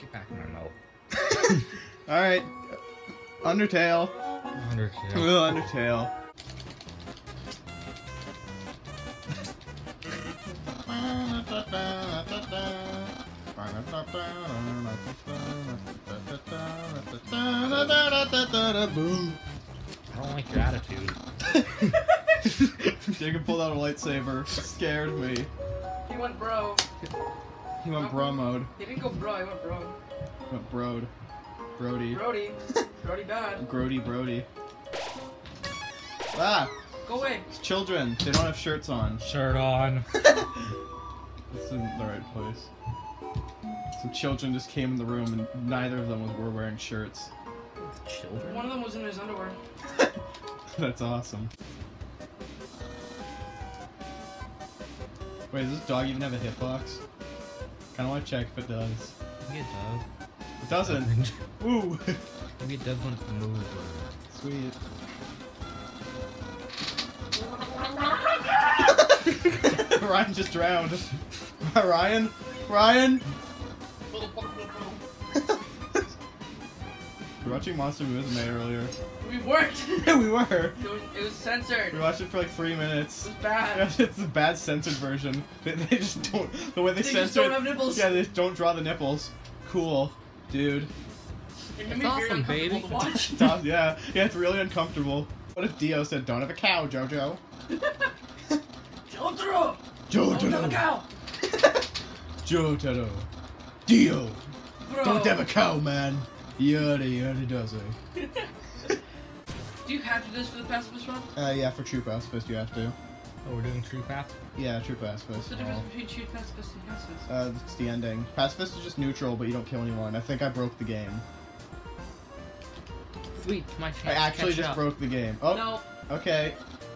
Get back in my mouth. Alright. Undertale. Undertale. Ugh, Undertale. I don't like your attitude. Jacob pulled out a lightsaber. Scared me. He went bro. He went bro mode. He didn't go bro, he went bro. Went broed. Brody. Brody. Brody bad. Grody Brody. Ah! Go away. It's children. They don't have shirts on. Shirt on. This isn't the right place. Some children just came in the room and neither of them was, were wearing shirts. Children. One of them was in his underwear. That's awesome. Wait, does this dog even have a hitbox? Kinda wanna check if it does. Maybe it does. It doesn't! Ooh! Maybe it does when it's moved. Sweet. Ryan just drowned. Ryan? Ryan? Watching Monster Musume earlier. We worked. Yeah, we were. It was, it was censored. We watched it for like three minutes. was bad. It's the bad censored version. They, they just don't. The way they, They censor. just don't have nipples. Yeah, they just don't draw the nipples. Cool, dude. It made It's me very awesome, uncomfortable baby. to watch. Tough, yeah, yeah, it's really uncomfortable. What if Dio said, "Don't have a cow, Jojo"? Jotaro! Don't have a cow! Jotaro. Dio. Bro. Don't have a cow, man. Yada yada does it. Do you have to do this for the pacifist run? Uh, yeah, for True Pacifist you have to. Oh, we're doing True Path? Yeah, True What's Pacifist. the difference between true pacifist and pacifist? Uh, it's the ending. Pacifist is just neutral, but you don't kill anyone. I think I broke the game. Sweet, my chance. I actually catch just up. broke the game. Oh, No, okay.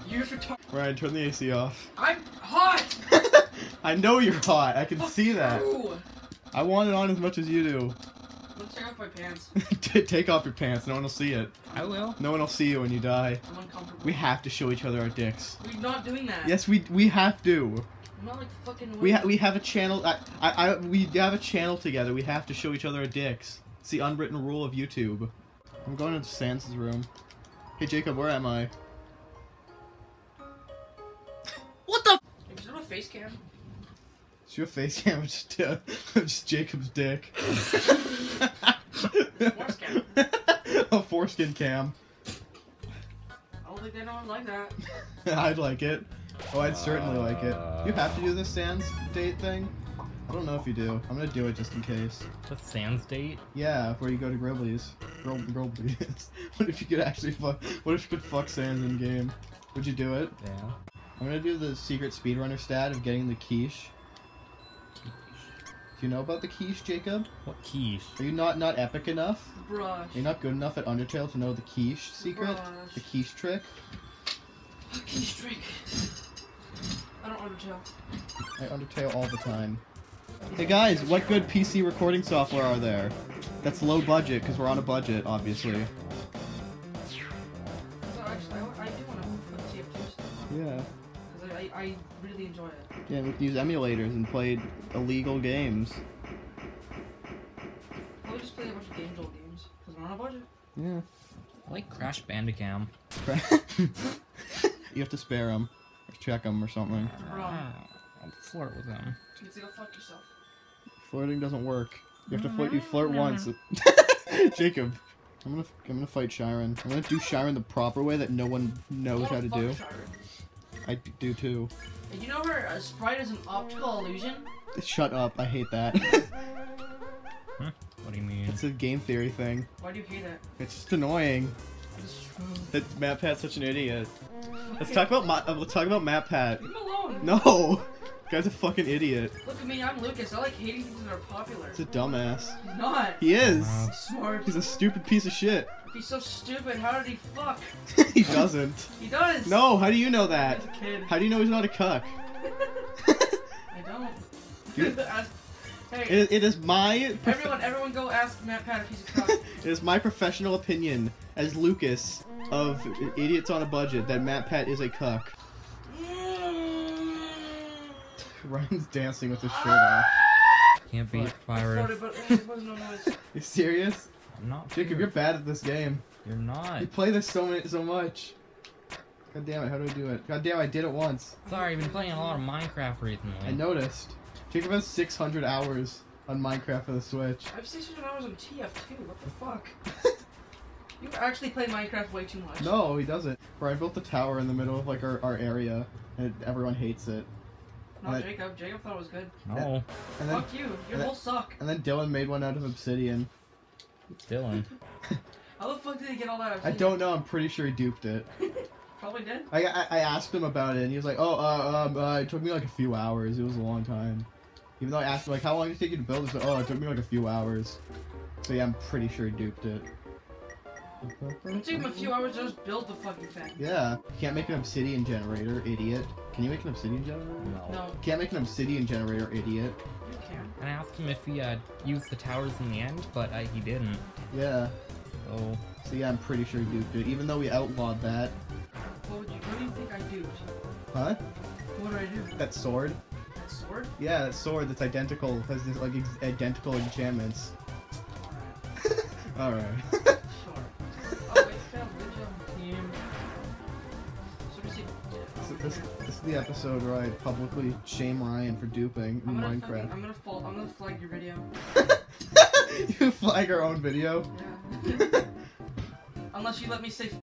you're retarded. Ryan, turn the AC off. I'm hot! I know you're hot. I can Fuck see that. you. I want it on as much as you do. I'm gonna take off my pants. Take off your pants. No one will see it. I will. No one will see you when you die. I'm uncomfortable. We have to show each other our dicks. We're not doing that. Yes, we we have to. I'm not like fucking. We ha- we have a channel. I, I I we have a channel together. We have to show each other our dicks. It's the unwritten rule of YouTube. I'm going into Sans' room. Hey Jacob, where am I? What the? Is there a face cam? Is your face cam just, uh, just Jacob's dick? Foreskin. a foreskin cam. I don't think they know I'm like that. I'd like it. Oh, I'd certainly like it. You have to do the Sans date thing? I don't know if you do. I'm gonna do it just in case. The Sans date? Yeah, where you go to Groblies. Grob- Groblies. what if you could actually fuck? What if you could fuck Sans in game? Would you do it? Yeah. I'm gonna do the secret speedrunner stat of getting the quiche. Do you know about the quiche, Jacob? What quiche? Are you not not epic enough? Brush. Are you not good enough at Undertale to know the quiche secret? Brush. The quiche trick? Fucking streak. I don't undertale. I Undertale all the time. Hey guys, what good PC recording software are there? That's low budget, because we're on a budget, obviously. So actually, I, I do want to put TF2 stuff on. Yeah. Because I, I, I really enjoy it. Yeah, we can use emulators and play illegal games. I'll just play a bunch of games, old games. Because we're on a budget. Yeah. I like Crash Bandicam. you have to spare them, or check them, or something. Ah, I'll flirt with him. You can say, go fuck yourself. Flirting doesn't work. You have to flirt. You flirt once. Jacob, I'm gonna I'm gonna fight Shyren. I'm gonna do Shyren the proper way that no one knows how to fuck do. Shyren. I d- do too. And you know her uh, sprite is an optical illusion? Shut up. I hate that. What do you mean? it's a game theory thing. Why do you hate it? It's just annoying. It's true. That Matt Pat's such an idiot. Let's talk about Ma- uh, let's talk about Matt Pat. Leave him alone. No, guy's a fucking idiot. Look at me, I'm Lucas. I like hating things that are popular. He's a dumbass. He's not. He is. Wow. He's smart. He's a stupid piece of shit. If he's so stupid, how did he fuck? he doesn't. He does. No, how do you know that? He's a kid. How do you know he's not a cuck? I don't. You- Ask- hey, It, it is my prof- everyone, everyone, go ask Matt Pat if he's a cuck. it is my professional opinion as Lucas of idiots on a budget that Matt Pat is a cuck. Ryan's dancing with his shirt off. Can't beat I fire. but it was no noise. You serious? I'm not. Jacob, you're bad at this game. You're not. You play this so many, so much. God damn it, how do I do it? God damn, I did it once. Sorry, I've been playing a lot of Minecraft recently. I noticed. Jacob has 600 hours on Minecraft for the Switch. I have 600 hours on TF2. What the fuck? you actually play Minecraft way too much. No, he doesn't. Brian built the tower in the middle of like our, our area, and everyone hates it. No, That- Jacob. Jacob thought it was good. No, And then Fuck you. Your and suck. and then Dylan made one out of obsidian. Dylan. How the fuck did he get all that? I don't know. I'm pretty sure he duped it. Probably did. I, I, I asked him about it, and he was like, "Oh, uh, um, uh, it took me like a few hours. It was a long time." Even though I asked him like, "How long did it take you to build this?" Like, oh, it took me like a few hours. So yeah, I'm pretty sure he duped it. It took him a few hours to just build the fucking thing. Yeah, you can't make an obsidian generator, idiot. Can you make an obsidian generator? No. No, can't make an obsidian generator, idiot. you can't. And I asked him if he uh, used the towers in the end, but uh, he didn't. Yeah. So So yeah, I'm pretty sure he duped it. Even though we outlawed that. What would you? What do you think I do? Huh? What do I do? That sword? That sword? Yeah, that sword that's identical has this, like identical enchantments. Alright. Alright. This, this is the episode where I publicly shame Ryan for duping I'm in fucking, Minecraft. I'm gonna fall. I'm gonna flag your video. you flag our own video? Yeah. Unless you let me say